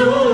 Jesus.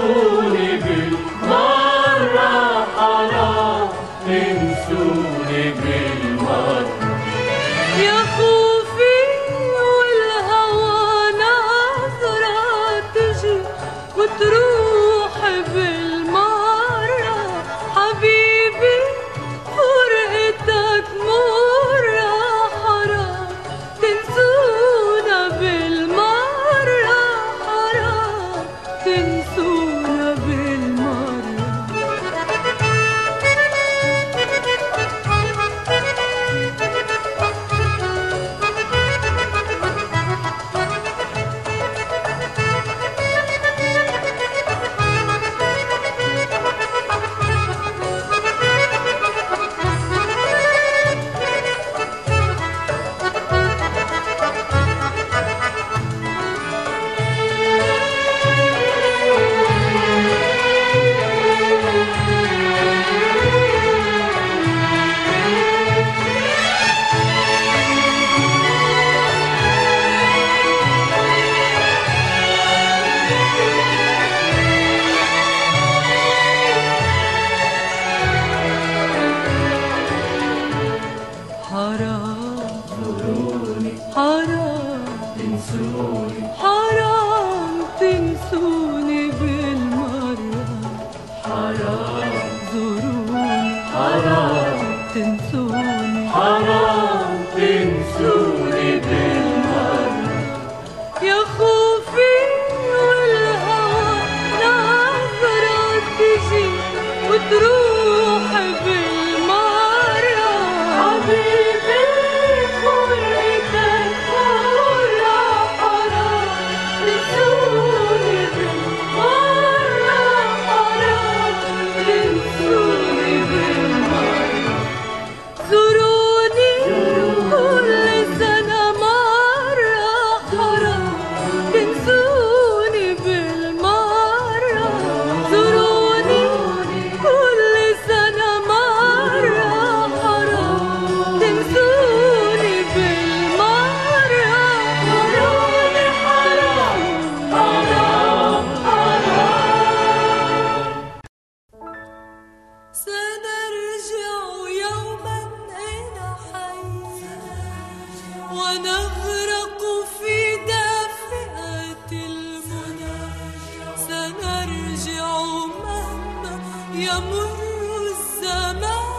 人族 demain.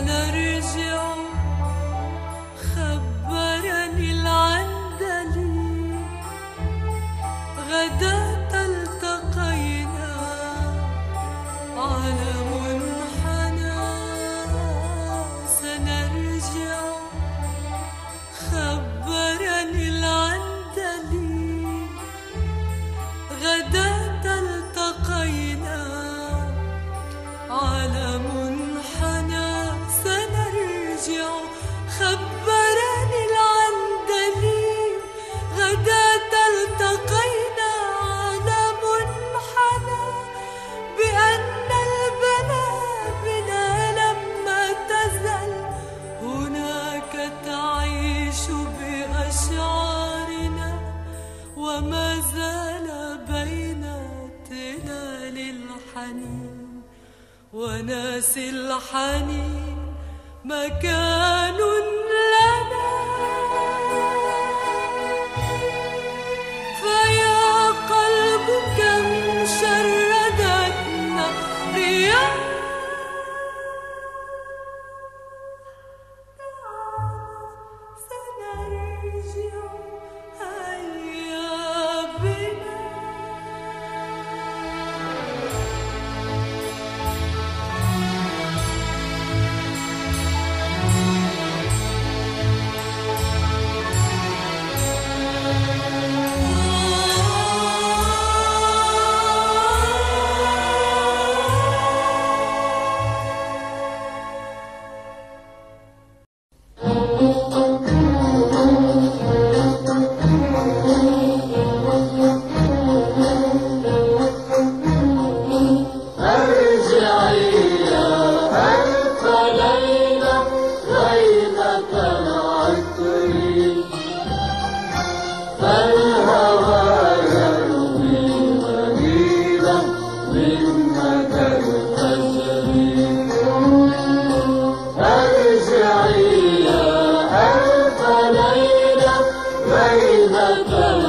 نرجع خبرني العندلي غدا تلتقينا على منحنى. سنرجع the.